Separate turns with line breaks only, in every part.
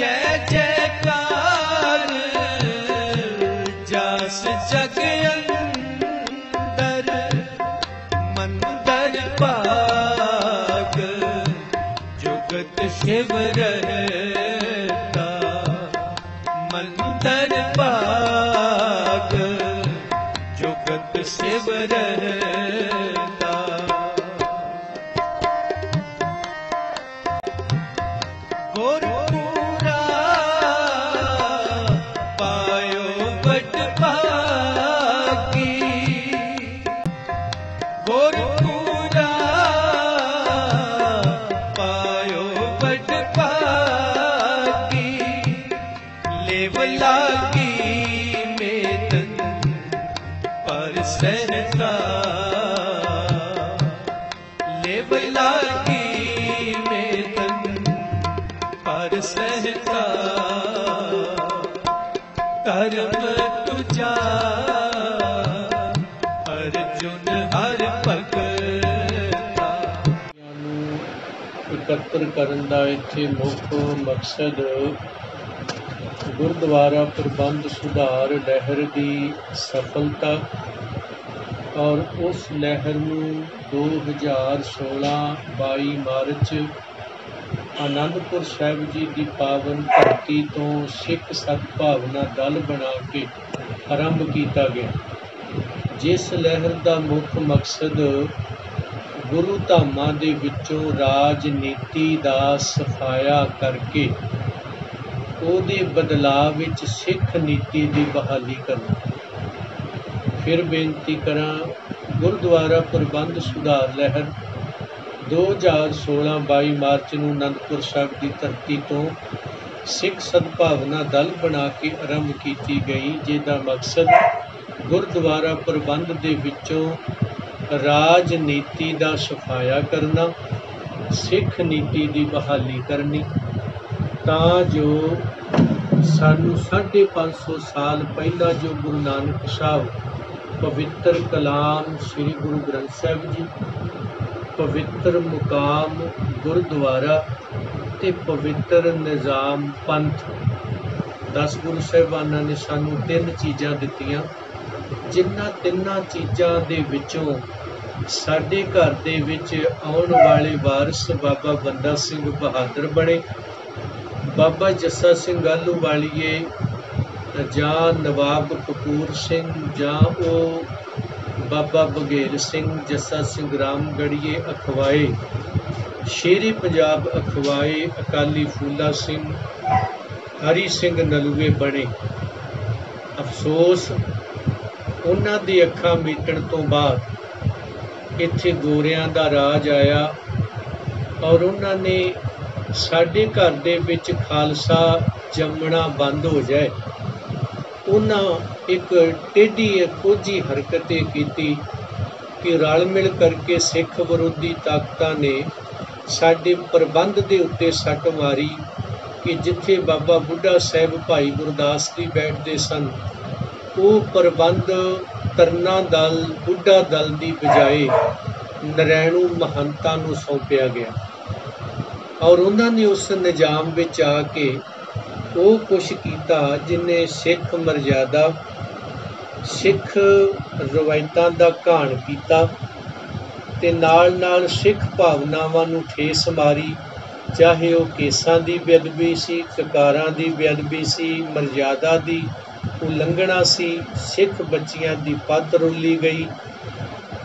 ਜੈ ਜੈਕਾਰ
ਇਕੱਤਰ ਕਰਨ ਦਾ ਇੱਥੇ ਮੁੱਖ ਮਕਸਦ ਗੁਰਦੁਆਰਾ ਪ੍ਰਬੰਧ ਸੁਧਾਰ ਲਹਿਰ ਦੀ ਸਫਲਤਾ ਔਰ ਉਸ ਲਹਿਰ ਨੂੰ 2016 22 ਮਾਰਚ ਆਨੰਦਪੁਰ ਸਾਹਿਬ ਜੀ ਦੀ ਪਾਵਨ ਧਰਤੀ ਤੋਂ ਸਿੱਖ ਸਤਭਾਵਨਾ ਦਲ ਬਣਾ ਕੇ ਆਰੰਭ ਕੀਤਾ ਗਿਆ। ਜਿਸ ਲਹਿਰ ਦਾ ਮੁੱਖ ਮਕਸਦ ਗੁਰੂ ਧਾਮਾਂ ਦੇ ਵਿੱਚੋਂ ਰਾਜਨੀਤੀ ਦਾ ਸਫਾਇਆ ਕਰਕੇ ਉਹਦੇ ਬਦਲਾਅ ਵਿੱਚ ਸਿੱਖ ਨੀਤੀ ਦੀ ਬਹਾਲੀ ਕਰਨਾ। ਫਿਰ ਬੇਨਤੀ ਕਰਾਂ, ਗੁਰਦੁਆਰਾ ਪ੍ਰਬੰਧ ਸੁਧਾਰ ਲਹਿਰ 2016-22 ਮਾਰਚ ਨੂੰ ਅਨੰਦਪੁਰ ਸਾਹਿਬ ਦੀ ਧਰਤੀ ਤੋਂ ਸਿੱਖ ਸਦਭਾਵਨਾ ਦਲ ਬਣਾ ਕੇ ਆਰੰਭ ਕੀਤੀ ਗਈ, ਜਿਹਦਾ ਮਕਸਦ ਗੁਰਦੁਆਰਾ ਪ੍ਰਬੰਧ ਦੇ ਵਿੱਚੋਂ ਰਾਜਨੀਤੀ ਦਾ ਸਫਾਇਆ ਕਰਨਾ, ਸਿੱਖ ਨੀਤੀ ਦੀ ਬਹਾਲੀ ਕਰਨੀ, ਤਾਂ ਜੋ ਸਾਨੂੰ 550 ਸਾਲ ਪਹਿਲਾਂ ਜੋ ਗੁਰੂ ਨਾਨਕ ਸਾਹਿਬ ਪਵਿੱਤਰ ਕਲਾਮ ਸ੍ਰੀ ਗੁਰੂ ਗ੍ਰੰਥ ਸਾਹਿਬ ਜੀ, ਪਵਿੱਤਰ ਮੁਕਾਮ ਗੁਰਦੁਆਰਾ ਤੇ ਪਵਿੱਤਰ ਨਿਜ਼ਾਮ ਪੰਥ, ਦਸ ਗੁਰੂ ਸਾਹਿਬਾਨਾਂ ਨੇ ਸਾਨੂੰ ਤਿੰਨ ਚੀਜ਼ਾਂ ਦਿੱਤੀਆਂ, ਜਿਨ੍ਹਾਂ ਤਿੰਨਾਂ ਚੀਜ਼ਾਂ ਦੇ ਵਿੱਚੋਂ ਸਾਡੇ ਘਰ ਦੇ ਵਿੱਚ ਆਉਣ ਵਾਲੇ ਵਾਰਿਸ ਬਾਬਾ ਬੰਦਾ ਸਿੰਘ ਬਹਾਦਰ ਬਣੇ। ਬਾਬਾ ਜੱਸਾ ਸਿੰਘ ਆਲੂ ਵਾਲੀਏ ਜਾਂ ਨਵਾਬ ਕਪੂਰ ਸਿੰਘ ਜਾਂ ਉਹ ਬਾਬਾ ਬਘੇਲ ਸਿੰਘ, ਜੱਸਾ ਸਿੰਘ ਰਾਮਗੜੀਏ ਅਖਵਾਏ। ਸ਼ੇਰੀ ਪੰਜਾਬ ਅਖਵਾਏ ਅਕਾਲੀ ਫੂਲਾ ਸਿੰਘ, ਹਰੀ ਸਿੰਘ ਨਲੂਏ ਬਣੇ। ਅਫਸੋਸ, ਉਹਨਾਂ ਦੀ ਅੱਖਾਂ ਮੀਟਣ ਤੋਂ ਬਾਅਦ ਇੱਥੇ ਗੋਰਿਆਂ ਦਾ ਰਾਜ ਆਇਆ ਔਰ ਉਹਨਾਂ ਨੇ ਸਾਡੇ ਘਰ ਦੇ ਵਿੱਚ ਖਾਲਸਾ ਜੰਮਣਾ ਬੰਦ ਹੋ ਜਾਏ। ਉਹਨਾਂ ਇੱਕ ਟੇਢੀ ਕੋਝੀ ਹਰਕਤ ਇਹ ਕੀਤੀ ਕਿ ਰਲ ਮਿਲ ਕਰਕੇ ਸਿੱਖ ਵਿਰੋਧੀ ਤਾਕਤਾਂ ਨੇ ਸਾਡੇ ਪ੍ਰਬੰਧ ਦੇ ਉੱਤੇ ਸੱਟ ਮਾਰੀ ਕਿ ਜਿੱਥੇ ਬਾਬਾ ਬੁੱਢਾ ਸਾਹਿਬ ਭਾਈ ਗੁਰਦਾਸ ਜੀ ਬੈਠਦੇ ਸਨ, ਉਹ ਪ੍ਰਬੰਧ ਤਰਨਾ ਦਲ, ਬੁੱਢਾ ਦਲ ਦੀ ਬਜਾਏ ਨਰੈਣੂ ਮਹੰਤਾਂ ਨੂੰ ਸੌਂਪਿਆ ਗਿਆ। ਔਰ ਉਹਨਾਂ ਨੇ ਉਸ ਨਿਜ਼ਾਮ ਵਿੱਚ ਆ ਕੇ ਉਹ ਕੁਛ ਕੀਤਾ ਜਿਨੇ ਸਿੱਖ ਮਰਜ਼ਾਦਾ, ਸਿੱਖ ਰਵਾਇਤਾਂ ਦਾ ਘਾਣ ਕੀਤਾ ਤੇ ਨਾਲ ਨਾਲ ਸਿੱਖ ਭਾਵਨਾਵਾਂ ਨੂੰ ਠੇਸ ਮਾਰੀ, ਚਾਹੇ ਉਹ ਕੇਸਾਂ ਦੀ ਬੇਅਦਬੀ ਸੀ, ਕਕਾਰਾਂ ਦੀ ਬੇਅਦਬੀ ਸੀ, ਮਰਜ਼ਾਦਾ ਦੀ ਉਲੰਘਣਾ ਸੀ, ਸਿੱਖ ਬੱਚੀਆਂ ਦੀ ਪੱਤ ਰੁੱਲੀ ਗਈ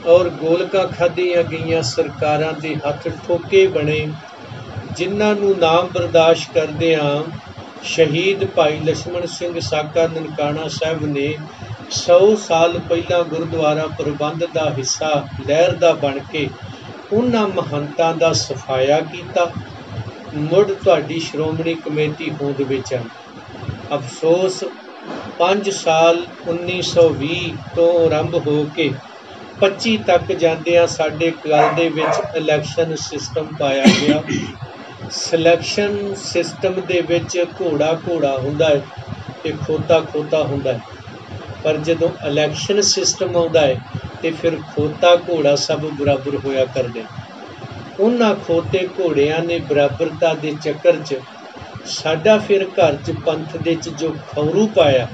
ਔਰ ਗੋਲਕਾ ਖਾਧੀਆਂ ਗਈਆਂ ਸਰਕਾਰਾਂ ਦੇ ਹੱਥ ਠੋਕੇ ਬਣੇ, ਜਿਨ੍ਹਾਂ ਨੂੰ ਨਾਮ ਬਰਦਾਸ਼ਤ ਕਰਦੇ ਆ ਸ਼ਹੀਦ ਭਾਈ ਲక్ష్మణ ਸਿੰਘ ਸਾਕਾ ਨਨਕਾਣਾ ਸਾਹਿਬ ਨੇ 100 ਸਾਲ ਪਹਿਲਾਂ ਗੁਰਦੁਆਰਾ ਪ੍ਰਬੰਧ ਦਾ ਹਿੱਸਾ ਲਹਿਰ ਦਾ ਬਣ ਕੇ ਉਹਨਾਂ ਮਹੰਤਾਂ ਦਾ ਸਫਾਇਆ ਕੀਤਾ। ਮੁੜ ਤੁਹਾਡੀ ਸ਼੍ਰੋਮਣੀ ਕਮੇਟੀ ਹੋਂਦ ਵਿੱਚ ਅਫਸੋਸ 5 ਸਾਲ 1920 ਤੋਂ ਆਰੰਭ ਹੋ ਕੇ 25 ਤੱਕ ਜਾਂਦਿਆਂ ਸਾਡੇ ਗੱਲ ਦੇ ਵਿੱਚ ਇਲੈਕਸ਼ਨ ਸਿਸਟਮ ਪਾਇਆ ਗਿਆ। ਸਿਲੈਕਸ਼ਨ ਸਿਸਟਮ ਦੇ ਵਿੱਚ ਘੋੜਾ ਘੋੜਾ ਹੁੰਦਾ ਹੈ ਤੇ ਖੋਤਾ ਖੋਤਾ ਹੁੰਦਾ ਹੈ। ਪਰ ਜਦੋਂ ਇਲੈਕਸ਼ਨ ਸਿਸਟਮ ਆਉਂਦਾ ਹੈ ਤੇ ਫਿਰ ਖੋਤਾ ਘੋੜਾ ਸਭ ਬਰਾਬਰ ਹੋਇਆ ਕਰਦੇ ਉਹਨਾਂ ਖੋਤੇ ਘੋੜਿਆਂ ਨੇ ਬਰਾਬਰਤਾ ਦੇ ਚੱਕਰ 'ਚ ਸਾਡਾ ਫਿਰ ਘਰ 'ਚ ਪੰਥ ਦੇ 'ਚ ਜੋ ਖੌਰੂ ਪਾਇਆ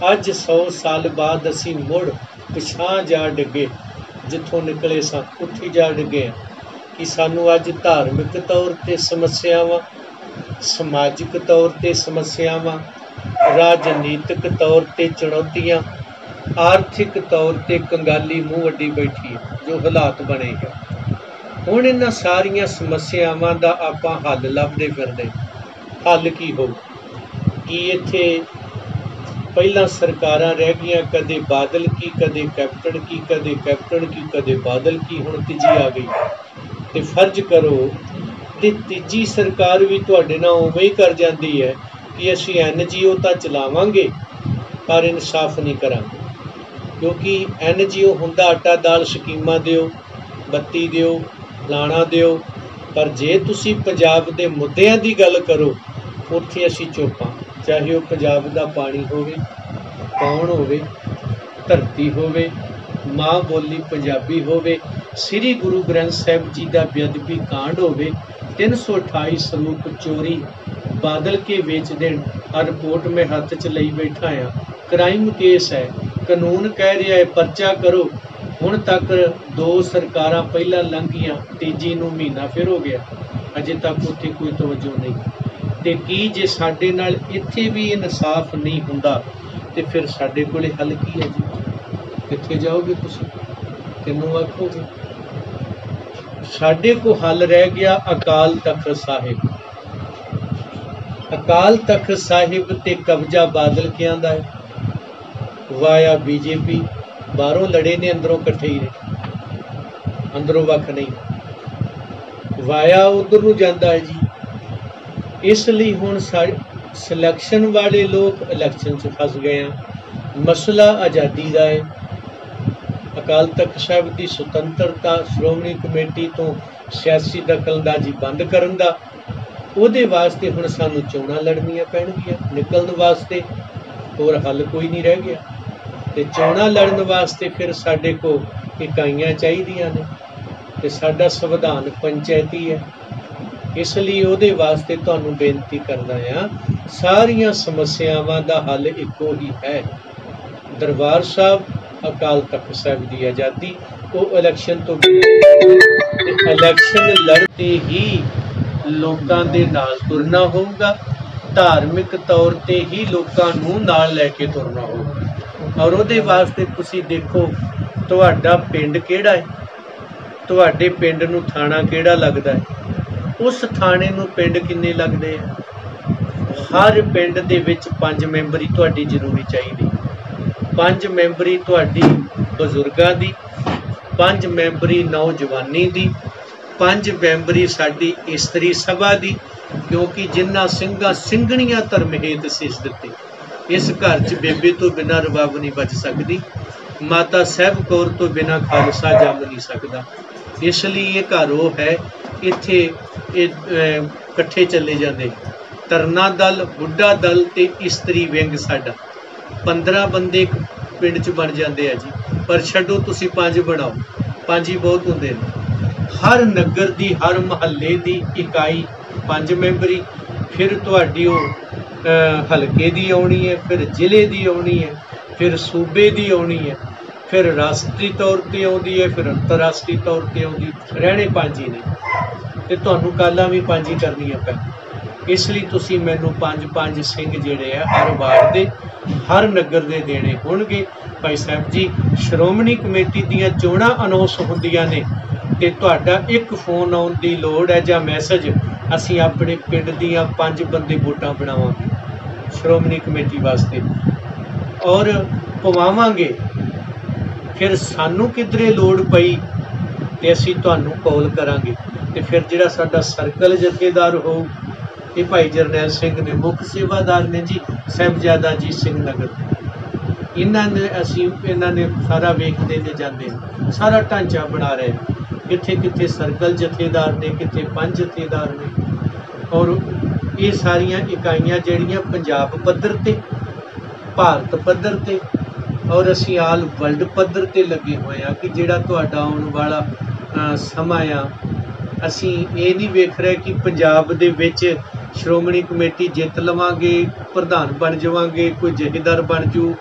ਅੱਜ 100 ਸਾਲ ਬਾਅਦ ਅਸੀਂ ਮੁੜ ਪਿਛਾਂ ਜਾ ਡਿੱਗੇ, ਜਿੱਥੋਂ ਨਿਕਲੇ ਸਾਂ, ਉੱਥੇ ਜਾ ਡਿੱਗੇ ਹਾਂ ਕਿ ਸਾਨੂੰ ਅੱਜ ਧਾਰਮਿਕ ਤੌਰ ਤੇ ਸਮੱਸਿਆਵਾਂ, ਸਮਾਜਿਕ ਤੌਰ ਤੇ ਸਮੱਸਿਆਵਾਂ, ਰਾਜਨੀਤਿਕ ਤੌਰ ਤੇ ਚੁਣੌਤੀਆਂ, ਆਰਥਿਕ ਤੌਰ ਤੇ ਕੰਗਾਲੀ ਮੂੰਹ ਵੱਡੀ ਬੈਠੀ ਹੈ, ਜੋ ਹਾਲਾਤ ਬਣੇ ਹੈ। ਹੁਣ ਇਹਨਾਂ ਸਾਰੀਆਂ ਸਮੱਸਿਆਵਾਂ ਦਾ ਆਪਾਂ ਹੱਲ ਲੱਭਦੇ ਫਿਰਦੇ ਹੱਲ ਕੀ ਹੋਊ? ਕੀ ਇੱਥੇ ਪਹਿਲਾਂ ਸਰਕਾਰਾਂ ਰਹਿ ਗਈਆਂ, ਕਦੇ ਬਾਦਲ ਕੀ, ਕਦੇ ਕੈਪਟਨ ਕੀ, ਕਦੇ ਕੈਪਟਨ ਕੀ, ਕਦੇ ਬਾਦਲ ਕੀ, ਹੁਣ ਤੀਜੀ ਆ ਗਈ। ਤੇ ਫਰਜ਼ ਕਰੋ ਤੇ ਤੀਜੀ ਸਰਕਾਰ ਵੀ ਤੁਹਾਡੇ ਨਾਲ ਉਵੇਂ ਹੀ ਕਰ ਜਾਂਦੀ ਹੈ ਕਿ ਅਸੀਂ ਐਨਜੀਓ ਤਾਂ ਚਲਾਵਾਂਗੇ, ਪਰ ਇਨਸਾਫ ਨਹੀਂ ਕਰਾਂਗੇ। ਕਿਉਂਕਿ ਐਨਜੀਓ ਹੁੰਦਾ ਆਟਾ ਦਾਲ ਸਕੀਮਾਂ ਦਿਓ, ਬੱਤੀ ਦਿਓ, ਲਾਣਾ ਦਿਓ, ਪਰ ਜੇ ਤੁਸੀਂ ਪੰਜਾਬ ਦੇ ਮੁੱਦਿਆਂ ਦੀ ਗੱਲ ਕਰੋ, ਉੱਥੇ ਅਸੀਂ ਚੁੱਪਾਂ ਚਾਹੇ ਉਹ ਪੰਜਾਬ ਦਾ ਪਾਣੀ ਹੋਵੇ, ਕੌਣ ਹੋਵੇ, ਧਰਤੀ ਹੋਵੇ, ਮਾਂ ਬੋਲੀ ਪੰਜਾਬੀ ਹੋਵੇ, ਸ੍ਰੀ ਗੁਰੂ ਗ੍ਰੰਥ ਸਾਹਿਬ ਜੀ ਦਾ ਬੇਅਦਬੀ ਕਾਂਡ ਹੋਵੇ 328 ਸਲੂਕ ਚੋਰੀ ਬਾਦਲ ਕੇ ਵੇਚ ਦੇਣ ਆ ਰਿਪੋਰਟ ਮੈਂ ਹੱਥ 'ਚ ਲਈ ਬੈਠਾ ਆ ਕ੍ਰਾਈਮ ਕੇਸ ਹੈ। ਕਾਨੂੰਨ ਕਹਿ ਰਿਹਾ ਹੈ, ਪਰਚਾ ਕਰੋ। ਹੁਣ ਤੱਕ ਦੋ ਸਰਕਾਰਾਂ ਪਹਿਲਾਂ ਲੰਘੀਆਂ, ਤੀਜੀ ਨੂੰ ਮਹੀਨਾ ਫਿਰ ਹੋ ਗਿਆ। ਅਜੇ ਤੱਕ ਉੱਥੇ ਕੋਈ ਤਵੱਜੋ ਨਹੀਂ। ਤੇ ਕੀ ਜੇ ਸਾਡੇ ਨਾਲ ਇੱਥੇ ਵੀ ਇਨਸਾਫ ਨਹੀਂ ਹੁੰਦਾ, ਤੇ ਫਿਰ ਸਾਡੇ ਕੋਲੇ ਹੱਲ ਕੀ ਹੈ ਜੀ? ਕਿੱਥੇ ਜਾਓਗੇ ਤੁਸੀਂ? ਕਿਹਨੂੰ ਆਖੋਗੇ ਸਾਡੇ ਕੋ ਹੱਲ ਰਹਿ ਗਿਆ ਅਕਾਲ ਤਖਤ ਸਾਹਿਬ। ਅਕਾਲ ਤਖਤ ਸਾਹਿਬ ਤੇ ਕਬਜ਼ਾ ਬਾਦਲ ਕਿਆਂ ਦਾ ਹੈ? Via BJP. ਬਾਹਰੋਂ ਲੜੇ ਨੇ, ਅੰਦਰੋਂ ਇਕੱਠੇ ਹੀ ਨੇ। ਅੰਦਰੋਂ ਵੱਖ ਨਹੀਂ। ਵਾਇਆ ਉਧਰ ਨੂੰ ਜਾਂਦਾ ਹੈ ਜੀ। ਇਸ ਲਈ ਹੁਣ ਸਿਲੈਕਸ਼ਨ ਵਾਲੇ ਲੋਕ ਇਲੈਕਸ਼ਨ 'ਚ ਫਸ ਗਏ ਆ। ਮਸਲਾ ਆਜ਼ਾਦੀ ਦਾ ਹੈ। ਅਕਾਲ ਤਖਤ ਸਾਹਿਬ ਦੀ ਸੁਤੰਤਰਤਾ ਸ਼੍ਰੋਮਣੀ ਕਮੇਟੀ ਤੋਂ ਸਿਆਸੀ ਦਖਲਅੰਦਾਜ਼ੀ ਬੰਦ ਕਰਨ ਦਾ, ਉਹਦੇ ਵਾਸਤੇ ਹੁਣ ਸਾਨੂੰ ਚੋਣਾਂ ਲੜਨੀਆਂ ਪੈਣਗੀਆਂ। ਨਿਕਲਣ ਵਾਸਤੇ ਹੋਰ ਹੱਲ ਕੋਈ ਨਹੀਂ ਰਹਿ ਗਿਆ। ਤੇ ਚੋਣਾਂ ਲੜਨ ਵਾਸਤੇ ਫਿਰ ਸਾਡੇ ਕੋ ਇਕਾਈਆਂ ਚਾਹੀਦੀਆਂ ਨੇ। ਤੇ ਸਾਡਾ ਸੰਵਿਧਾਨ ਪੰਚਾਇਤੀ ਹੈ। ਇਸ ਲਈ ਉਹਦੇ ਵਾਸਤੇ ਤੁਹਾਨੂੰ ਬੇਨਤੀ ਕਰਦਾ ਆ ਸਾਰੀਆਂ ਸਮੱਸਿਆਵਾਂ ਦਾ ਹੱਲ ਇੱਕੋ ਹੀ ਹੈ। ਦਰਬਾਰ ਸਾਹਿਬ, ਅਕਾਲ ਤਖਤ ਸਾਹਿਬ ਦੀ ਆਜ਼ਾਦੀ, ਉਹ ਇਲੈਕਸ਼ਨ ਤੋਂ ਤੇ ਇਲੈਕਸ਼ਨ ਲੜਦੇ ਹੀ ਲੋਕਾਂ ਦੇ ਨਾਲ ਤੁਰਨਾ ਹੋਊਗਾ। ਧਾਰਮਿਕ ਤੌਰ ਤੇ ਹੀ ਲੋਕਾਂ ਨੂੰ ਨਾਲ ਲੈ ਕੇ ਤੁਰਨਾ ਹੋਊਗਾ। ਔਰ ਉਹਦੇ ਵਾਸਤੇ ਤੁਸੀਂ ਦੇਖੋ, ਤੁਹਾਡਾ ਪਿੰਡ ਕਿਹੜਾ ਹੈ? ਤੁਹਾਡੇ ਪਿੰਡ ਨੂੰ ਥਾਣਾ ਕਿਹੜਾ ਲੱਗਦਾ ਹੈ? ਉਸ ਥਾਣੇ ਨੂੰ ਪਿੰਡ ਕਿੰਨੇ ਲੱਗਦੇ ਆ? ਹਰ ਪਿੰਡ ਦੇ ਵਿੱਚ ਪੰਜ ਮੈਂਬਰੀ ਤੁਹਾਡੀ ਜ਼ਰੂਰੀ ਚਾਹੀਦੀ। ਪੰਜ ਮੈਂਬਰੀ ਤੁਹਾਡੀ ਬਜ਼ੁਰਗਾਂ ਦੀ, ਪੰਜ ਮੈਂਬਰੀ ਨੌਜਵਾਨੀ ਦੀ, ਪੰਜ ਮੈਂਬਰੀ ਸਾਡੀ ਇਸਤਰੀ ਸਭਾ ਦੀ, ਕਿਉਂਕਿ ਜਿਨ੍ਹਾਂ ਸਿੰਘਾਂ ਸਿੰਘਣੀਆਂ ਧਰਮ ਹੇਤ ਸਿਸ ਦਿੱਤੇ। ਇਸ ਘਰ 'ਚ ਬੇਬੇ ਤੋਂ ਬਿਨਾਂ ਰਬਾਬ ਨਹੀਂ ਬਚ ਸਕਦੀ, ਮਾਤਾ ਸਾਹਿਬ ਕੌਰ ਤੋਂ ਬਿਨਾਂ ਖਾਲਸਾ ਜੰਮ ਨਹੀਂ ਸਕਦਾ। ਇਸ ਲਈ ਇਹ ਘਰ ਉਹ ਹੈ ਇੱਥੇ ਇਹ ਇਕੱਠੇ ਚੱਲੇ ਜਾਂਦੇ। ਤਰਨਾ ਦਲ, ਬੁੱਢਾ ਦਲ ਤੇ ਇਸਤਰੀ ਵਿੰਗ ਸਾਡਾ। 15 ਬੰਦੇ ਪਿੰਡ 'ਚ ਬਣ ਜਾਂਦੇ ਆ ਜੀ। ਪਰ ਛੱਡੋ, ਤੁਸੀਂ ਪੰਜ ਬਣਾਓ। ਪੰਜ ਹੀ ਬਹੁਤ ਹੁੰਦੇ ਨੇ। ਹਰ ਨਗਰ ਦੀ, ਹਰ ਮਹੱਲੇ ਦੀ ਇਕਾਈ ਪੰਜ ਮੈਂਬਰੀ। ਫਿਰ ਤੁਹਾਡੀ ਉਹ ਹਲਕੇ ਦੀ ਆਉਣੀ ਹੈ, ਫਿਰ ਜ਼ਿਲ੍ਹੇ ਦੀ ਆਉਣੀ ਹੈ, ਫਿਰ ਸੂਬੇ ਦੀ ਆਉਣੀ ਹੈ, ਫਿਰ ਰਾਸ਼ਟਰੀ ਤੌਰ ਤੇ ਆਉਂਦੀ ਹੈ, ਫਿਰ ਅੰਤਰਰਾਸ਼ਟਰੀ ਤੌਰ ਤੇ ਆਉਂਦੀ। ਰਹਿਣੇ ਪੰਜ ਹੀ ਨੇ। ਤੇ ਤੁਹਾਨੂੰ ਕਾਲਾਂ ਵੀ ਪੰਜ ਹੀ ਕਰਨੀਆਂ ਪੈ ਇਸ ਲਈ ਤੁਸੀਂ ਮੈਨੂੰ ਪੰਜ ਪੰਜ ਸਿੰਘ ਜਿਹੜੇ ਆ, ਹਰ ਵਾਰ ਦੇ, ਹਰ ਨਗਰ ਦੇ ਦੇਣੇ ਹੋਣਗੇ। ਭਾਈ ਸਾਹਿਬ ਜੀ, ਸ਼੍ਰੋਮਣੀ ਕਮੇਟੀ ਦੀਆਂ ਚੋਣਾਂ ਅਨਾਉਂਸ ਹੁੰਦੀਆਂ ਨੇ ਤੇ ਤੁਹਾਡਾ ਇੱਕ ਫੋਨ ਆਉਣ ਦੀ ਲੋੜ ਹੈ ਜਾਂ ਮੈਸੇਜ ਅਸੀਂ ਆਪਣੇ ਪਿੰਡ ਦੀਆਂ ਪੰਜ ਬੰਦੇ ਵੋਟਾਂ ਬਣਾਵਾਂਗੇ, ਸ਼੍ਰੋਮਣੀ ਕਮੇਟੀ ਵਾਸਤੇ। ਔਰ ਪਵਾਵਾਂਗੇ। ਫਿਰ ਸਾਨੂੰ ਕਿਧਰੇ ਲੋੜ ਪਈ ਤੇ ਅਸੀਂ ਤੁਹਾਨੂੰ ਕਾਲ ਕਰਾਂਗੇ। ਤੇ ਫਿਰ ਜਿਹੜਾ ਸਾਡਾ ਸਰਕਲ ਜਥੇਦਾਰ ਹੋਊ, ਇਹ ਭਾਈ ਜਰਨੈਲ ਸਿੰਘ ਨੇ ਮੁੱਖ ਸੇਵਾਦਾਰ ਨੇ ਜੀ, ਸਾਹਿਬਜ਼ਾਦਾ ਜੀ ਸਿੰਘ ਨਗਰ ਇਹਨਾਂ ਨੇ ਅਸੀਂ, ਇਹਨਾਂ ਨੇ ਸਾਰਾ ਵੇਖਦੇ ਤੇ ਜਾਂਦੇ ਸਾਰਾ ਢਾਂਚਾ ਬਣਾ ਰਹੇ ਕਿੱਥੇ ਕਿੱਥੇ ਸਰਕਲ ਜਥੇਦਾਰ ਨੇ, ਕਿੱਥੇ ਪੰਜ ਜਥੇਦਾਰ ਨੇ। ਔਰ ਇਹ ਸਾਰੀਆਂ ਇਕਾਈਆਂ ਜਿਹੜੀਆਂ ਪੰਜਾਬ ਪੱਧਰ ਤੇ, ਭਾਰਤ ਪੱਧਰ ਤੇ, ਔਰ ਅਸੀਂ ਆਲ ਵਰਲਡ ਪੱਧਰ ਤੇ ਲੱਗੇ ਹੋਏ ਆ ਕਿ ਜਿਹੜਾ ਤੁਹਾਡਾ ਆਉਣ ਵਾਲਾ ਸਮਾਂ ਆ ਅਸੀਂ ਇਹ ਨਹੀਂ ਵੇਖ ਰਹੇ ਕਿ ਪੰਜਾਬ ਦੇ ਵਿੱਚ ਸ਼੍ਰੋਮਣੀ ਕਮੇਟੀ ਜਿੱਤ ਲਵਾਂਗੇ, ਪ੍ਰਧਾਨ ਬਣ ਜਾਵਾਂਗੇ, ਕੋਈ ਜਥੇਦਾਰ ਬਣ ਜੂ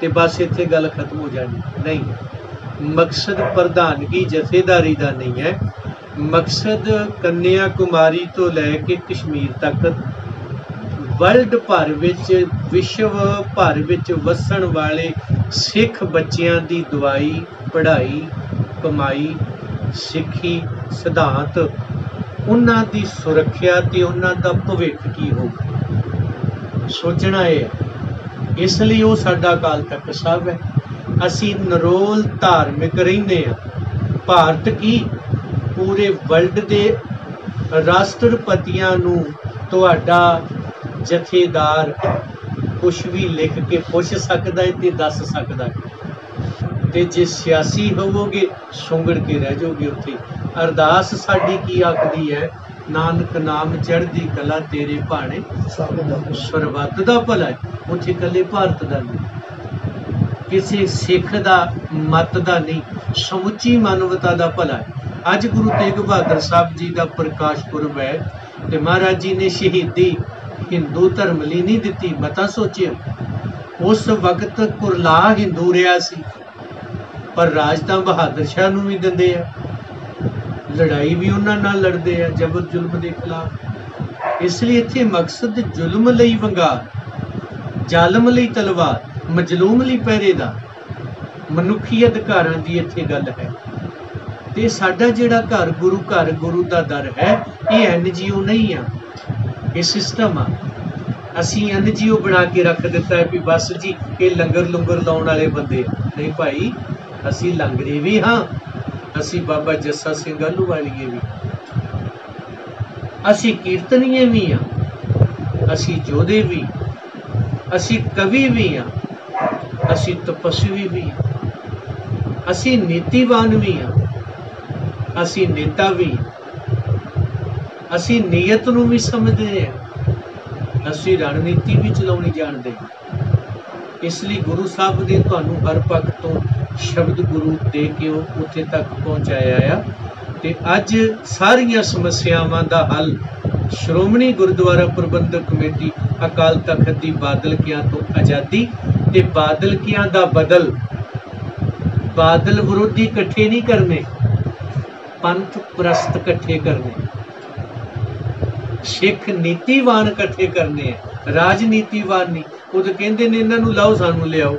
ਤੇ ਬਸ ਇੱਥੇ ਗੱਲ ਖਤਮ ਹੋ ਜਾਣੀ। ਨਹੀਂ। ਮਕਸਦ ਪ੍ਰਧਾਨਗੀ ਜਥੇਦਾਰੀ ਦਾ ਨਹੀਂ ਹੈ। ਮਕਸਦ ਕੰਨਿਆ ਕੁਮਾਰੀ ਤੋਂ ਲੈ ਕੇ ਕਸ਼ਮੀਰ ਤੱਕ ਵਰਲਡ ਭਰ ਵਿੱਚ, ਵਿਸ਼ਵ ਭਰ ਵਿੱਚ ਵਸਣ ਵਾਲੇ ਸਿੱਖ ਬੱਚਿਆਂ ਦੀ ਦਵਾਈ, ਪੜ੍ਹਾਈ, ਕਮਾਈ, ਸਿੱਖੀ ਸਿਧਾਂਤ, ਉਹਨਾਂ ਦੀ ਸੁਰੱਖਿਆ ਤੇ ਉਹਨਾਂ ਦਾ ਭਵਿੱਖ ਕੀ ਹੋਊ? ਸੋਚਣਾ ਇਹ ਹੈ। ਇਸ ਲਈ ਉਹ ਸਾਡਾ ਅਕਾਲ ਤਖਤ ਸਾਹਿਬ ਹੈ। ਅਸੀਂ ਨਰੋਲ ਧਾਰਮਿਕ ਰਹਿੰਦੇ ਆ ਭਾਰਤ ਕੀ? ਪੂਰੇ ਵਰਲਡ ਦੇ ਰਾਸ਼ਟਰਪਤੀਆਂ ਨੂੰ ਤੁਹਾਡਾ ਜਥੇਦਾਰ ਕੁਝ ਵੀ ਲਿਖ ਕੇ ਪੁੱਛ ਸਕਦਾ ਹੈ ਤੇ ਦੱਸ ਸਕਦਾ ਹੈ। ਤੇ ਜੇ ਸਿਆਸੀ ਹੋਵੋਗੇ, ਸੁੰਗੜ ਕੇ ਰਹਿ ਜਾਓਗੇ ਉੱਥੇ। ਅਰਦਾਸ ਸਾਡੀ ਕੀ ਆਖਦੀ ਹੈ? ਨਾਨਕ ਨਾਮ ਚੜ੍ਹਦੀ ਕਲਾ ਤੇਰੇ ਭਾਣੇ। ਸਰਬੱਤ ਦਾ ਭਲਾ ਹੈ। ਉੱਥੇ ਇਕੱਲੇ ਭਾਰਤ ਦਾ ਨਹੀਂ। ਕਿਸੇ ਸਿੱਖ ਦਾ ਮਤ ਦਾ ਨਹੀਂ। ਸਮੁੱਚੀ ਮਾਨਵਤਾ ਦਾ ਭਲਾ ਹੈ। ਅੱਜ ਗੁਰੂ ਤੇਗ ਬਹਾਦਰ ਸਾਹਿਬ ਜੀ ਦਾ ਪ੍ਰਕਾਸ਼ ਪੁਰਬ ਹੈ ਤੇ ਮਹਾਰਾਜ ਜੀ ਨੇ ਸ਼ਹੀਦੀ ਹਿੰਦੂ ਧਰਮ ਲਈ ਨਹੀਂ ਦਿੱਤੀ। ਮਤਾ ਸੋਚਿਆ ਉਸ ਵਕਤ ਕੁਰਲਾ ਹਿੰਦੂ ਰਿਹਾ ਸੀ। ਪਰ ਰਾਜ ਤਾਂ ਬਹਾਦਰ ਸ਼ਾਹ ਨੂੰ ਵੀ ਦਿੰਦੇ ਆ। ਲੜਾਈ ਵੀ ਉਹਨਾਂ ਨਾਲ ਲੜਦੇ ਆ ਜਬਰ ਜ਼ੁਲਮ ਦੇ ਖਿਲਾਫ। ਇਸ ਲਈ ਇੱਥੇ ਮਕਸਦ ਜ਼ੁਲਮ ਲਈ ਵੰਗਾਰ ਜ਼ਾਲਮ ਲਈ ਤਲਵਾਰ, ਮਜਲੂਮ ਲਈ ਪਹਿਰੇ ਦਾ ਮਨੁੱਖੀ ਅਧਿਕਾਰਾਂ ਦੀ ਇੱਥੇ ਗੱਲ ਹੈ। ਤੇ ਸਾਡਾ ਜਿਹੜਾ ਘਰ ਗੁਰੂ ਘਰ ਗੁਰੂ ਦਾ ਦਰ ਹੈ, ਇਹ ਐਨਜੀਓ ਨਹੀਂ ਆ। ਇਹ ਸਿਸਟਮ ਆ। ਅਸੀਂ ਐਨਜੀਓ ਬਣਾ ਕੇ ਰੱਖ ਦਿੱਤਾ ਹੈ ਵੀ ਬਸ ਜੀ, ਇਹ ਲੰਗਰ ਲੰਗਰ ਲਾਉਣ ਵਾਲੇ ਬੰਦੇ ਨਹੀਂ ਭਾਈ, ਅਸੀਂ ਲੰਗਰੇ ਵੀ ਹਾਂ। ਅਸੀਂ ਬਾਬਾ ਜੱਸਾ ਸਿੰਘ ਆਲੂ ਵਾਲੀਏ ਵੀ। ਅਸੀਂ ਕੀਰਤਨੀਏ ਵੀ ਆ। ਅਸੀਂ ਜੋਧੇ ਵੀ। ਅਸੀਂ ਕਵੀ ਵੀ ਆ। ਅਸੀਂ ਤਪਸਵੀ ਵੀ ਆ। ਅਸੀਂ ਨੀਤੀਵਾਨ ਵੀ ਆ। ਅਸੀਂ ਨੇਤਾ ਵੀ। ਹਾਂ। ਅਸੀਂ ਨੀਅਤ ਨੂੰ ਵੀ ਸਮਝਦੇ ਹਾਂ ਅਸੀਂ ਰਣਨੀਤੀ ਵੀ ਚਲਾਉਣੀ ਜਾਣਦੇ ਹਾਂ ਇਸ ਲਈ ਗੁਰੂ ਸਾਹਿਬ ਦੀ ਤੁਹਾਨੂੰ ਹਰ ਪੱਖ ਤੋਂ ਸ਼ਬਦ ਗੁਰੂ ਦੇ ਕੇ ਉਹ ਉੱਥੇ ਤੱਕ ਪਹੁੰਚਾਇਆ ਆ। ਤੇ ਅੱਜ ਸਾਰੀਆਂ ਸਮੱਸਿਆਵਾਂ ਦਾ ਹੱਲ ਸ਼੍ਰੋਮਣੀ ਗੁਰਦੁਆਰਾ ਪ੍ਰਬੰਧਕ ਕਮੇਟੀ ਅਕਾਲ ਤਖਤ ਦੀ ਬਾਦਲਕਿਆਂ ਤੋਂ ਆਜ਼ਾਦੀ ਤੇ ਬਾਦਲਕਿਆਂ ਦਾ ਬਦਲ ਬਾਦਲ ਵਿਰੋਧੀ ਇਕੱਠੇ ਨਹੀਂ ਕਰਨੇ, ਪੰਥ ਪ੍ਰਸਤ ਇਕੱਠੇ ਕਰਨੇ, ਸਿੱਖ ਨੀਤੀਵਾਨ ਇਕੱਠੇ ਕਰਨੇ ਆ, ਰਾਜਨੀਤੀਵਾਨ ਨਹੀਂ। ਉਹ ਤਾਂ ਕਹਿੰਦੇ ਨੇ, ਇਹਨਾਂ ਨੂੰ ਲਾਓ, ਸਾਨੂੰ ਲਿਆਓ।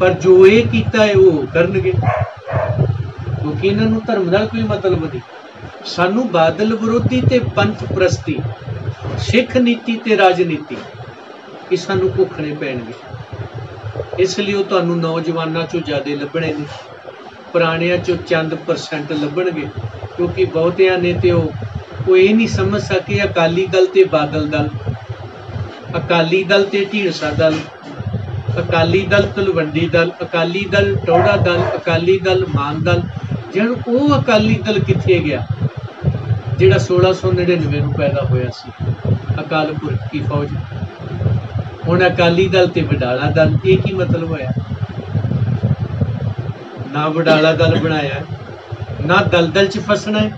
ਪਰ ਜੋ ਇਹ ਕੀਤਾ ਹੈ, ਉਹ ਕਰਨਗੇ। ਕਿਉਂਕਿ ਇਹਨਾਂ ਨੂੰ ਧਰਮ ਨਾਲ ਕੋਈ ਮਤਲਬ ਨਹੀਂ। ਸਾਨੂੰ ਬਾਦਲ ਵਿਰੋਧੀ ਤੇ ਪੰਥ ਪ੍ਰਸਤੀ, ਸਿੱਖ ਨੀਤੀ ਤੇ ਰਾਜਨੀਤੀ, ਇਹ ਸਾਨੂੰ ਭੁੱਖਣੇ ਪੈਣਗੇ। ਇਸ ਲਈ ਉਹ ਤੁਹਾਨੂੰ ਨੌਜਵਾਨਾਂ ਚੋਂ ਜ਼ਿਆਦਾ ਲੱਭਣੇ ਨੇ ਪੁਰਾਣਿਆਂ ਚੋਂ ਚੰਦ ਪਰਸੈਂਟ ਲੱਭਣਗੇ। ਕਿਉਂਕਿ ਬਹੁਤਿਆਂ ਨੇ ਤੇ ਉਹ ਉਹ ਇਹ ਨਹੀਂ ਸਮਝ ਸਕੇ, ਅਕਾਲੀ ਦਲ ਤੇ ਬਾਦਲ ਦਲ, ਅਕਾਲੀ ਦਲ ਤੇ ਢੀਂਡਸਾ ਦਲ। ਅਕਾਲੀ ਦਲ, ਤਲਵੰਡੀ ਦਲ, ਅਕਾਲੀ ਦਲ ਟੋੜਾ ਦਲ, ਅਕਾਲੀ ਦਲ, ਮਾਨ ਦਲ ਜਣ ਉਹ ਅਕਾਲੀ ਦਲ ਕਿੱਥੇ ਗਿਆ? ਜਿਹੜਾ 1699 ਨੂੰ ਪੈਦਾ ਹੋਇਆ ਸੀ ਅਕਾਲ ਪੁਰਖ ਦੀ ਫੌਜ। ਹੁਣ ਅਕਾਲੀ ਦਲ ਤੇ ਵਡਾਲਾ ਦਲ, ਇਹ ਕੀ ਮਤਲਬ ਹੋਇਆ? ਨਾ ਵਡਾਲਾ ਦਲ ਬਣਾਇਆ, ਨਾ ਦਲਦਲ ਚ ਫਸਣਾ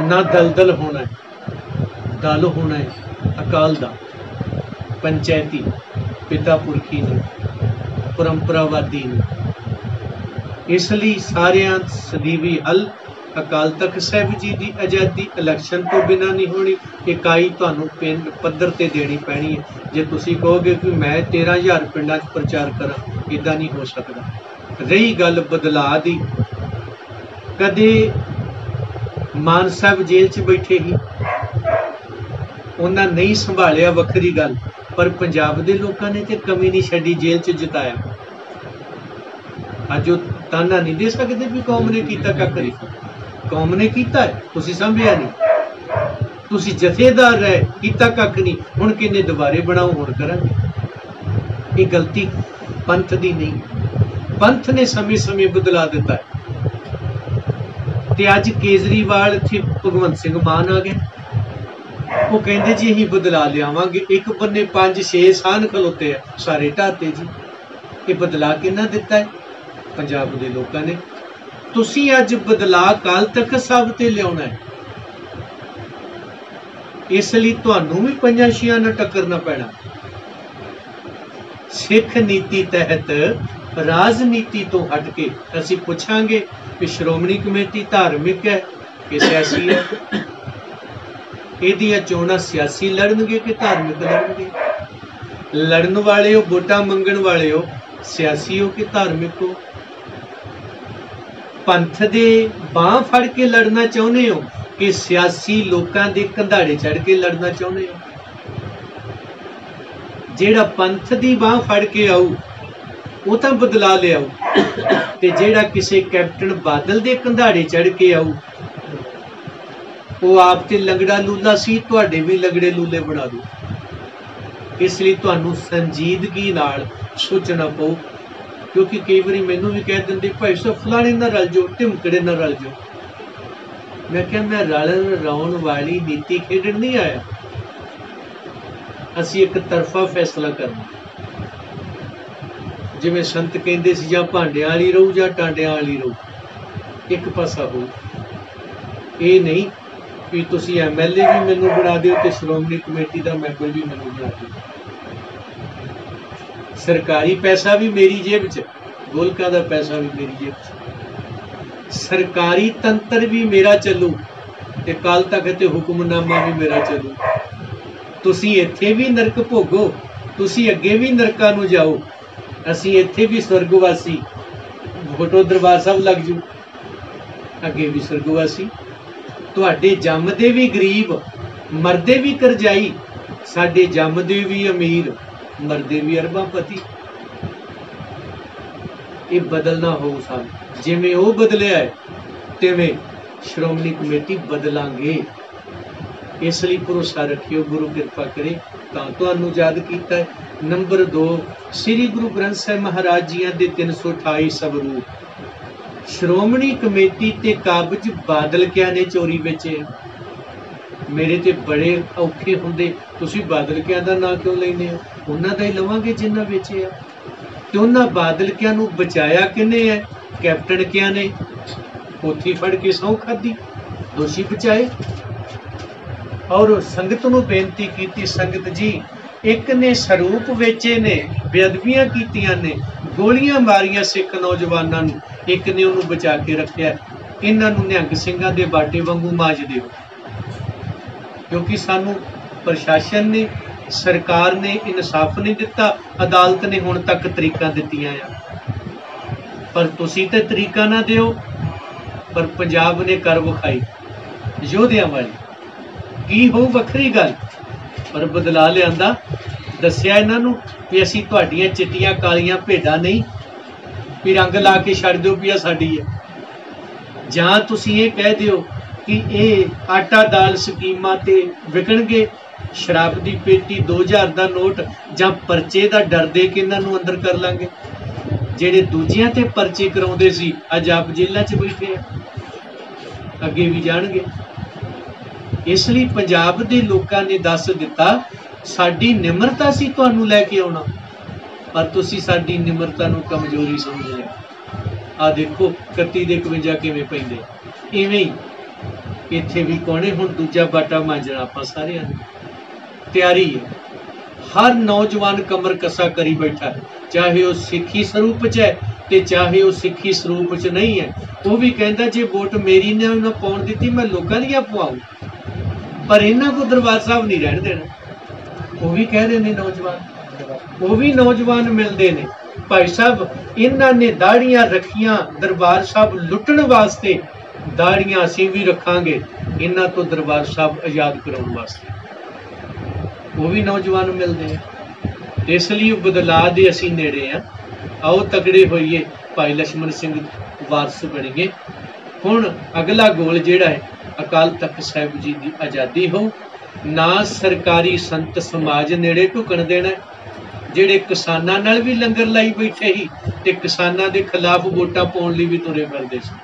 ਨਾ ਦਲਦਲ ਹੋਣਾ ਦਲ ਹੋਣਾ ਹੈ ਅਕਾਲ ਦਾ, ਪੰਚਾਇਤੀ। ਪਿਤਾ ਪੁਰਖੀ ਨੇ, ਪਰੰਪਰਾਵਾਦੀ ਨੇ। ਇਸ ਲਈ ਸਾਰਿਆਂ ਸਦੀਵੀ ਹੱਲ ਅਕਾਲ ਤਖਤ ਸਾਹਿਬ ਜੀ ਦੀ ਆਜ਼ਾਦੀ ਇਲੈਕਸ਼ਨ ਤੋਂ ਬਿਨਾ ਨਹੀਂ ਹੋਣੀ, ਇਕਾਈ ਤੁਹਾਨੂੰ ਪਿੰਡ ਪੱਧਰ ਤੇ ਦੇਣੀ ਪੈਣੀ ਹੈ। ਜੇ ਤੁਸੀਂ ਕਹੋਗੇ ਕਿ ਮੈਂ 13000 ਪਿੰਡਾਂ 'ਚ ਪ੍ਰਚਾਰ ਕਰਾਂ ਇਦਾਂ ਨਹੀਂ ਹੋ ਸਕਦਾ। ਰਹੀ ਗੱਲ ਬਦਲਾਅ ਦੀ, ਕਦੇ ਮਾਨ ਸਾਹਿਬ ਜੇਲ੍ਹ 'ਚ ਬੈਠੇ ਹੀ ਉਹਨਾਂ ਨਹੀਂ ਸੰਭਾਲਿਆ ਵੱਖਰੀ ਗੱਲ। ਪਰ ਪੰਜਾਬ ਦੇ ਲੋਕਾਂ ਨੇ ਤੇ ਕਮੀ ਨਹੀਂ ਛੱਡੀ, ਜੇਲ੍ਹ 'ਚ ਜਿਤਾਇਆ। ਅੱਜ ਉਹ ਤਾਨਾ ਨਹੀਂ ਦੇ ਸਕਦੇ ਵੀ ਕੌਮ ਨੇ ਕੀਤਾ ਕੱਖ ਨਹੀਂ। ਕੌਮ ਨੇ ਕੀਤਾ ਤੁਸੀਂ ਸਮਝਿਆ ਨਹੀਂ। ਤੁਸੀਂ ਜਥੇਦਾਰ ਰਹੇ, ਕੀਤਾ ਕੱਖ ਨਹੀਂ। ਹੁਣ ਕਿੰਨੇ ਦੁਬਾਰੇ ਬਣਾਓ, ਹੁਣ ਕਰਾਂਗੇ। ਇਹ ਗਲਤੀ ਪੰਥ ਦੀ ਨਹੀਂ। ਪੰਥ ਨੇ ਸਮੇਂ-ਸਮੇਂ ਬਦਲਾ ਦਿੱਤਾ ਤੇ ਅੱਜ ਕੇਜਰੀਵਾਲ ਇੱਥੇ ਭਗਵੰਤ ਸਿੰਘ ਮਾਨ ਆ ਗਏ। ਉਹ ਕਹਿੰਦੇ ਜੀ ਅਸੀਂ ਬਦਲਾ ਲਿਆਵਾਂਗੇ। ਇੱਕ ਬੰਨੇ 5-6 ਸਾਨ ਖਲੋਤੇ ਆ। ਸਾਰੇ ਢਾਤੇ ਜੀ। ਇਹ ਬਦਲਾ ਕਿਹਨਾਂ ਦਿੱਤਾ ਹੈ? ਪੰਜਾਬ ਦੇ ਲੋਕਾਂ ਨੇ। ਤੁਸੀਂ ਅੱਜ ਬਦਲਾ ਕਾਲ ਤਖਤ ਸਾਹਿਬ ਤੇ ਲਿਆਉਣਾ ਹੈ। ਇਸ ਲਈ ਤੁਹਾਨੂੰ ਵੀ ਪੰਜਾਂ, ਛੀਆਂ ਨਾਲ ਟੱਕਰਨਾ ਪੈਣਾ। ਸਿੱਖ ਨੀਤੀ ਤਹਿਤ, ਰਾਜਨੀਤੀ ਤੋਂ ਹਟ ਕੇ ਅਸੀਂ ਪੁੱਛਾਂਗੇ ਕਿ ਸ਼੍ਰੋਮਣੀ ਕਮੇਟੀ ਧਾਰਮਿਕ ਹੈ ਕਿ ਸਿਆਸੀ ਹੈ? ਇਹਦੀਆਂ ਚੋਣਾਂ ਸਿਆਸੀ ਲੜਨਗੇ ਕਿ ਧਾਰਮਿਕ ਲੜਨਗੇ? ਲੜਨ ਵਾਲੇ ਹੋ, ਵੋਟਾਂ ਮੰਗਣ ਵਾਲੇ ਹੋ, ਸਿਆਸੀ ਹੋ ਕਿ ਧਾਰਮਿਕ ਹੋ? ਪੰਥ ਦੇ ਬਾਹ ਫੜ ਕੇ ਲੜਨਾ ਚਾਹੁੰਦੇ ਹੋ ਕਿ ਸਿਆਸੀ ਲੋਕਾਂ ਦੇ ਕੰਧਾੜੇ ਚੜ ਕੇ ਲੜਨਾ ਚਾਹੁੰਦੇ ਹੋ? ਜਿਹੜਾ ਪੰਥ ਦੀ ਬਾਹ ਫੜ ਕੇ ਆਉ ਉਹ ਤਾਂ ਬਦਲਾ ਲਿਆਊ ਤੇ ਜਿਹੜਾ ਕਿਸੇ ਕੈਪਟਨ ਬਾਦਲ ਦੇ ਕੰਧਾੜੇ ਚੜ ਕੇ ਆਊ ਉਹ ਆਪ ਤੇ ਲੰਗੜਾ ਲੂਲਾ ਸੀ, ਤੁਹਾਡੇ ਵੀ ਲੰਗੜੇ ਲੂਲੇ ਬਣਾ ਦੂ। ਇਸ ਲਈ ਤੁਹਾਨੂੰ ਸੰਜੀਦਗੀ ਨਾਲ ਸੋਚਣਾ ਪਊ, ਕਿਉਂਕਿ ਕਈ ਵਾਰੀ ਮੈਨੂੰ ਵੀ ਕਹਿ ਦਿੰਦੇ, ਭਾਈ ਸਾਹਿਬ, ਫਲਾਣੇ ਨਾਲ ਰਲ ਜਾਓ, ਢਿਮਕੜੇ ਨਾਲ ਰਲ ਜਾਓ। ਮੈਂ ਕਿਹਾ, ਮੈਂ ਰਲਣ ਰਲਾਉਣ ਵਾਲੀ ਨੀਤੀ ਖੇਡਣ ਨਹੀਂ ਆਇਆ। ਅਸੀਂ ਇੱਕ ਤਰਫਾ ਫੈਸਲਾ ਕਰਨਾ ਜਿਵੇਂ ਸੰਤ ਕਹਿੰਦੇ ਸੀ, ਜਾਂ ਭਾਂਡਿਆਂ ਵਾਲੀ ਰਹੂ ਜਾਂ ਟਾਂਡਿਆਂ ਵਾਲੀ ਰਹੂ, ਇੱਕ ਪਾਸਾ ਹੋ ਇਹ ਨਹੀਂ ਵੀ ਤੁਸੀਂ ਐਮਐਲਏ ਵੀ ਮੈਨੂੰ ਬਣਾ ਦਿਓ ਤੇ ਸ਼੍ਰੋਮਣੀ ਕਮੇਟੀ ਦਾ ਮੈਂਬਰ ਵੀ ਮੈਨੂੰ ਬਣਾ ਦਿਓ। ਸਰਕਾਰੀ ਪੈਸਾ ਵੀ ਮੇਰੀ ਜੇਬ 'ਚ ਗੋਲਕਾਂ ਦਾ ਪੈਸਾ ਵੀ ਮੇਰੀ ਜੇਬ 'ਚ। ਸਰਕਾਰੀ ਤੰਤਰ ਵੀ ਮੇਰਾ ਚੱਲੂ ਤੇ ਕੱਲ ਤੱਕ ਤੇ ਹੁਕਮਨਾਮਾ ਵੀ ਮੇਰਾ ਚੱਲੂ। ਤੁਸੀਂ ਇੱਥੇ ਵੀ ਨਰਕ ਭੋਗੋ, ਤੁਸੀਂ ਅੱਗੇ ਵੀ ਨਰਕਾਂ ਨੂੰ ਜਾਓ। ਅਸੀਂ ਇੱਥੇ ਵੀ ਸਵਰਗਵਾਸੀ ਫੋਟੋ ਦਰਬਾਰ ਸਾਹਿਬ ਲੱਗ ਜੂ। ਅੱਗੇ ਵੀ ਸਵਰਗਵਾਸੀ। ਤੁਹਾਡੇ ਜੰਮਦੇ ਵੀ ਗਰੀਬ, ਮਰਦੇ ਵੀ ਕਰਜ਼ਾਈ, ਸਾਡੇ ਜੰਮਦੇ ਵੀ ਅਮੀਰ, ਮਰਦੇ ਵੀ ਅਰਬਾਪਤੀ ਇਹ ਬਦਲਣਾ ਹੋਊ ਸਾਨੂੰ। ਜਿਵੇਂ ਉਹ ਬਦਲਿਆ ਹੈ, ਤਿਵੇਂ ਸ਼੍ਰੋਮਣੀ ਕਮੇਟੀ ਬਦਲਾਂਗੇ। ਇਸ ਲਈ ਭਰੋਸਾ ਰੱਖਿਓ, ਗੁਰੂ ਕਿਰਪਾ ਕਰੇ, ਤਾਂ ਤੁਹਾਨੂੰ ਯਾਦ ਕੀਤਾ ਨੰਬਰ 2 ਸ੍ਰੀ ਗੁਰੂ ਗ੍ਰੰਥ ਸਾਹਿਬ ਮਹਾਰਾਜ ਜੀਆਂ ਦੇ 328 ਸਵਰੂਪ ਸ਼੍ਰੋਮਣੀ ਕਮੇਟੀ ਤੇ ਕਾਬਜ ਬਾਦਲ ਕਿਆ ਨੇ ਚੋਰੀ ਵੇਚੇ। ਮੇਰੇ ਤੇ ਬੜੇ ਔਖੇ ਹੁੰਦੇ। ਤੁਸੀਂ ਬਾਦਲ ਕਿਆ ਦਾ ਨਾਂ ਕਿਉਂ ਲੈਂਦੇ ਹੋ? ਉਹਨਾਂ ਦਾ ਹੀ ਲਵਾਂਗੇ ਜਿੰਨਾ ਵੇਚਿਆ ਆ। ਤੇ ਉਹਨਾਂ ਬਾਦਲ ਕਿਆ ਨੂੰ ਬਚਾਇਆ ਕਿਨੇ ਹੈ? ਕੈਪਟਨ ਕਿਆ ਨੇ? ਕੋਠੀ ਫੜ ਕੇ ਸੌ ਖਾਦੀ ਦੋਸ਼ੀ ਬਚਾਏ। ਔਰ ਸੰਗਤ ਨੂੰ ਬੇਨਤੀ ਕੀਤੀ, ਸੰਗਤ ਜੀ, ਇੱਕ ਨੇ ਸਰੂਪ ਵੇਚੇ ਨੇ, ਬੇਅਦਬੀਆਂ ਕੀਤੀਆਂ ਨੇ, ਗੋਲੀਆਂ ਮਾਰੀਆਂ ਸਿੱਖ ਨੌਜਵਾਨਾਂ ਨੂੰ। ਇੱਕ ਨੇ ਉਹਨੂੰ ਬਚਾ ਕੇ ਰੱਖਿਆ। ਇਹਨਾਂ ਨੂੰ ਨਿਹੰਗ ਸਿੰਘਾਂ ਦੇ ਬਾਟੇ ਵਾਂਗੂ ਮਾਜ ਦਿਓ। ਕਿਉਂਕਿ ਸਾਨੂੰ ਪ੍ਰਸ਼ਾਸਨ ਨੇ, ਸਰਕਾਰ ਨੇ ਇਨਸਾਫ ਨਹੀਂ ਦਿੱਤਾ, ਅਦਾਲਤ ਨੇ ਹੁਣ ਤੱਕ ਤਰੀਕਾਂ ਦਿੱਤੀਆਂ ਆ। ਪਰ ਤੁਸੀਂ ਤੇ ਤਰੀਕਾ ਨਾ ਦਿਓ, ਪਰ ਪੰਜਾਬ ਨੇ ਕਰ ਵਿਖਾਈ। ਯੋਧਿਆਂ ਵਾਲੀ, ਕੀ ਹੋ ਵੱਖਰੀ ਗੱਲ? ਪਰ ਬਦਲਾ ਲਿਆਂਦਾ, ਦੱਸਿਆ ਇਹਨਾਂ ਨੂੰ ਵੀ ਅਸੀਂ ਤੁਹਾਡੀਆਂ ਚਿੱਟੀਆਂ ਕਾਲੀਆਂ ਭੇਡਾਂ ਨਹੀਂ ਵੀ ਰੰਗ ਲਾ ਕੇ ਛੱਡ ਦਿਓ ਵੀ ਆ ਸਾਡੀ ਹੈ। ਜਾਂ ਤੁਸੀਂ ਇਹ ਕਹਿ ਦਿਓ ਕਿ ਇਹ ਆਟਾ ਦਾਲ ਸਕੀਮਾਂ ਤੇ ਵਿਕਣਗੇ, ਸ਼ਰਾਬ ਦੀ ਪੇਟੀ 2000 ਦਾ ਨੋਟ ਜਾਂ ਪਰਚੇ ਦਾ ਡਰ ਦੇ ਕੇ ਇਹਨਾਂ ਨੂੰ ਅੰਦਰ ਕਰ ਲਾਂਗੇ। ਜਿਹੜੇ ਦੂਜਿਆਂ ਤੇ ਪਰਚੇ ਕਰਾਉਂਦੇ ਸੀ, ਅੱਜ ਆਪ ਜੇਲ੍ਹਾਂ 'ਚ ਬੈਠੇ ਆ। ਅੱਗੇ ਵੀ ਜਾਣਗੇ। ਇਸ ਲਈ ਪੰਜਾਬ ਦੇ ਲੋਕਾਂ ਨੇ ਦੱਸ ਦਿੱਤਾ, ਸਾਡੀ ਨਿਮਰਤਾ ਸੀ ਤੁਹਾਨੂੰ ਲੈ ਕੇ ਆਉਣਾ। ਪਰ ਤੁਸੀਂ ਸਾਡੀ ਨਿਮਰਤਾ ਨੂੰ ਕਮਜ਼ੋਰੀ ਸਮਝ ਲਿਆ ਆ ਦੇਖੋ 31 ਦੇ 51 ਕਿਵੇਂ ਪੈਂਦੇ? ਇਵੇਂ ਹੀ। ਇੱਥੇ ਵੀ ਕੋਣੇ ਹੁਣ ਦੂਜਾ ਬਾਟਾ ਮਾਂਜਣਾ ਆਪਾਂ ਸਾਰਿਆਂ ਨੇ। ਤਿਆਰੀ ਹੈ। ਹਰ ਨੌਜਵਾਨ ਕਮਰ ਕਸਾ ਕਰੀ ਬੈਠਾ ਚਾਹੇ ਉਹ ਸਿੱਖੀ ਸਰੂਪ 'ਚ ਹੈ ਤੇ ਚਾਹੇ ਉਹ ਸਿੱਖੀ ਸਰੂਪ 'ਚ ਨਹੀਂ ਹੈ। ਉਹ ਵੀ ਕਹਿੰਦਾ, ਜੇ ਵੋਟ ਮੇਰੀ ਨੇ ਉਹਨਾਂ ਪਾਉਣ ਦਿੱਤੀ, ਮੈਂ ਲੋਕਾਂ ਦੀਆਂ ਪਵਾਉਂ ਪਰ ਇਹਨਾਂ ਕੋ ਦਰਬਾਰ ਸਾਹਿਬ ਨਹੀਂ ਰਹਿਣ ਦੇਣਾ। ਉਹ ਵੀ ਕਹਿ ਰਹੇ ਨੇ ਨੌਜਵਾਨ। ਉਹ ਵੀ ਨੌਜਵਾਨ ਮਿਲਦੇ ਨੇ। ਭਾਈ ਸਾਹਿਬ, ਇਹਨਾਂ ਨੇ ਦਾੜੀਆਂ ਰੱਖੀਆਂ ਦਰਬਾਰ ਸਾਹਿਬ ਲੁੱਟਣ ਵਾਸਤੇ। ਦਾੜੀਆਂ ਅਸੀਂ ਵੀ ਰੱਖਾਂਗੇ, ਇਹਨਾਂ ਤੋਂ ਦਰਬਾਰ ਸਾਹਿਬ ਆਜ਼ਾਦ ਕਰਾਉਣ ਵਾਸਤੇ। ਉਹ ਵੀ ਨੌਜਵਾਨ ਮਿਲਦੇ ਆ ਇਸ ਲਈ ਬਦਲਾਅ ਦੇ ਅਸੀਂ ਨੇੜੇ ਆ। ਆਓ ਤਗੜੇ ਹੋਈਏ, ਭਾਈ ਲక్ష్మణ ਸਿੰਘ ਵਾਰਸ ਬਣੀਏ। ਹੁਣ ਅਗਲਾ ਗੋਲ ਜਿਹੜਾ ਹੈ, ਅਕਾਲ ਤਖਤ ਸਾਹਿਬ ਜੀ ਦੀ ਆਜ਼ਾਦੀ ਹੋ ਨਾ ਸਰਕਾਰੀ ਸੰਤ ਸਮਾਜ ਨੇੜੇ ਢੁਕਣ ਦੇਣਾ ਜਿਹੜੇ ਕਿਸਾਨਾਂ ਨਾਲ ਵੀ ਲੰਗਰ ਲਾਈ ਬੈਠੇ ਸੀ ਤੇ ਕਿਸਾਨਾਂ ਦੇ ਖਿਲਾਫ ਵੋਟਾਂ ਪਾਉਣ ਲਈ ਵੀ ਤੁਰੇ ਫਿਰਦੇ ਸੀ।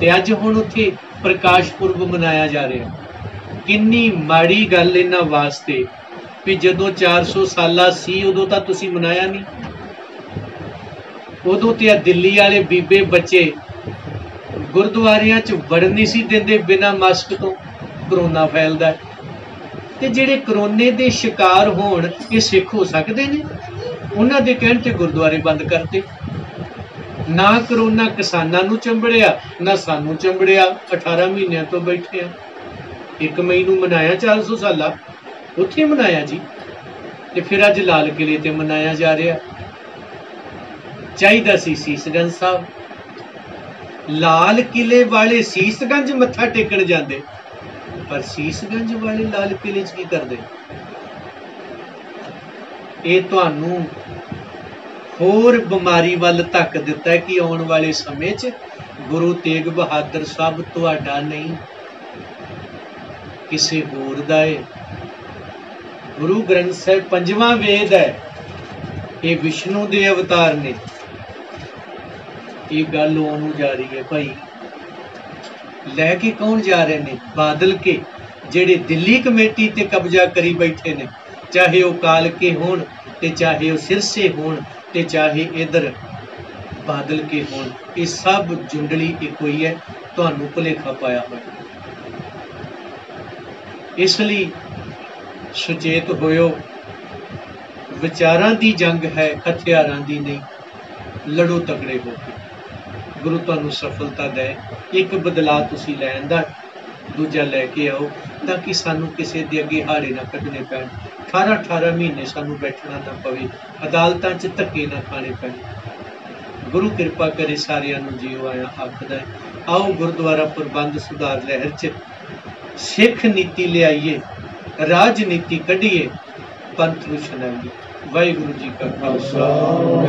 ਤੇ ਅੱਜ ਹੁਣ ਉੱਥੇ ਪ੍ਰਕਾਸ਼ ਪੁਰਬ ਮਨਾਇਆ ਜਾ ਰਿਹਾ। ਕਿੰਨੀ ਮਾੜੀ ਗੱਲ ਇਹਨਾਂ ਵਾਸਤੇ ਵੀ ਜਦੋਂ 400 ਸਾਲਾ ਸੀ, ਉਦੋਂ ਤਾਂ ਤੁਸੀਂ ਮਨਾਇਆ ਨਹੀਂ। ਉਦੋਂ ਤੇ ਆ ਦਿੱਲੀ ਵਾਲੇ ਬੀਬੇ ਬੱਚੇ ਗੁਰਦੁਆਰਿਆਂ 'ਚ ਵੜਨ ਨਹੀਂ ਸੀ ਦਿੰਦੇ ਬਿਨਾਂ ਮਾਸਕ ਤੋਂ, ਕਰੋਨਾ ਫੈਲਦਾ। ਤੇ ਜਿਹੜੇ ਕਰੋਨੇ ਦੇ ਸ਼ਿਕਾਰ ਹੋਣ, ਇਹ ਸਿੱਖ ਹੋ ਸਕਦੇ ਨੇ? ਉਹਨਾਂ ਦੇ ਕਹਿਣ ਤੇ ਗੁਰਦੁਆਰੇ ਬੰਦ ਕਰਤੇ। ਨਾ ਕਰੋਨਾ ਕਿਸਾਨਾਂ ਨੂੰ ਚੰਬੜਿਆ, ਨਾ ਸਾਨੂੰ ਚੰਬੜਿਆ। 18 ਮਹੀਨਿਆਂ ਤੋਂ ਬੈਠੇ ਆ। 1 ਮਈ ਨੂੰ ਮਨਾਇਆ 400 ਸਾਲਾ। ਉੱਥੇ ਮਨਾਇਆ ਜੀ। ਤੇ ਫਿਰ ਅੱਜ ਲਾਲ ਕਿਲੇ ਤੇ ਮਨਾਇਆ ਜਾ ਰਿਹਾ। ਚਾਹੀਦਾ ਸੀ ਸੀਸਗੰਜ ਸਾਹਿਬ। ਲਾਲ ਕਿਲੇ ਵਾਲੇ ਸੀਸਗੰਜ ਮੱਥਾ ਟੇਕਣ ਜਾਂਦੇ। ਪਰ ਸੀਸਗੰਜ ਵਾਲੇ ਲਾਲ ਕਿਲੇ 'ਚ ਕੀ ਕਰਦੇ? ਇਹ ਤੁਹਾਨੂੰ ਹੋਰ ਬਿਮਾਰੀ ਵੱਲ ਧੱਕ ਦਿੱਤਾ ਕਿ ਆਉਣ ਵਾਲੇ ਸਮੇਂ 'ਚ ਗੁਰੂ ਤੇਗ ਬਹਾਦਰ ਸਾਹਿਬ ਤੁਹਾਡਾ ਨਹੀਂ, ਕਿਸੇ ਹੋਰ ਦਾ ਹੈ ਗੁਰੂ ਗ੍ਰੰਥ ਸਾਹਿਬ ਪੰਜਵਾਂ ਵੇਦ ਹੈ। ਇਹ ਵਿਸ਼ਨੂੰ ਦੇ ਅਵਤਾਰ ਨੇ। ਇਹ ਗੱਲ ਉਹਨੂੰ ਜਾ ਰਹੀ ਹੈ ਭਾਈ। ਲੈ ਕੇ ਕੌਣ ਜਾ ਰਹੇ ਨੇ? ਬਾਦਲ ਕੇ, ਜਿਹੜੇ ਦਿੱਲੀ ਕਮੇਟੀ ਤੇ ਕਬਜ਼ਾ ਕਰੀ ਬੈਠੇ ਨੇ। ਚਾਹੇ ਉਹ ਕਾਲਕੇ ਹੋਣ ਤੇ ਚਾਹੇ ਉਹ ਸਿਰਸੇ ਹੋਣ ਤੇ ਚਾਹੇ ਇਧਰ ਬਾਦਲ ਕੇ ਹੋਣ। ਇਹ ਸਭ ਜੁੰਡਲੀ ਇੱਕੋ ਹੀ ਹੈ। ਤੁਹਾਨੂੰ ਭੁਲੇਖਾ ਪਾਇਆ ਹੋਇਆ। ਇਸ ਲਈ ਸੁਚੇਤ ਹੋਇਓ। ਵਿਚਾਰਾਂ ਦੀ ਜੰਗ ਹੈ, ਹਥਿਆਰਾਂ ਦੀ ਨਹੀਂ। ਲੜੋ ਤਕੜੇ ਹੋ ਕੇ। ਗੁਰੂ ਤੁਹਾਨੂੰ ਸਫਲਤਾ ਦੇ, ਇੱਕ ਬਦਲਾਅ ਤੁਸੀਂ ਲੈਣ ਦਾ ਦੂਜਾ ਲੈ ਕੇ ਆਓ, ਤਾਂ ਕਿ ਸਾਨੂੰ ਕਿਸੇ ਦੇ ਅੱਗੇ ਹਾੜੇ ਨਾ ਕੱਢਣੇ ਪੈਣ। 18 18 ਮਹੀਨੇ ਸਾਨੂੰ ਬੈਠਣਾ ਨਾ ਪਵੇ, ਅਦਾਲਤਾਂ 'ਚ ਧੱਕੇ ਨਾ ਖਾਣੇ ਪੈਣ। ਗੁਰੂ ਕਿਰਪਾ ਕਰੇ ਸਾਰਿਆਂ ਨੂੰ ਜੀਓ ਆਇਆ ਆਖਦਾ ਆਓ ਗੁਰਦੁਆਰਾ ਪ੍ਰਬੰਧ ਸੁਧਾਰ ਲਹਿਰ 'ਚ ਸਿੱਖ ਨੀਤੀ ਲਿਆਈਏ, ਰਾਜਨੀਤੀ ਕੱਢੀਏ, ਪੰਥ ਨੂੰ ਛਡਾਈਏ। ਵਾਹਿਗੁਰੂ ਜੀ ਕਾ ਖਾਲਸਾ,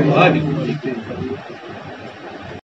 ਵਾਹਿਗੁਰੂ ਜੀ ਕੀ ਫਤਿਹ।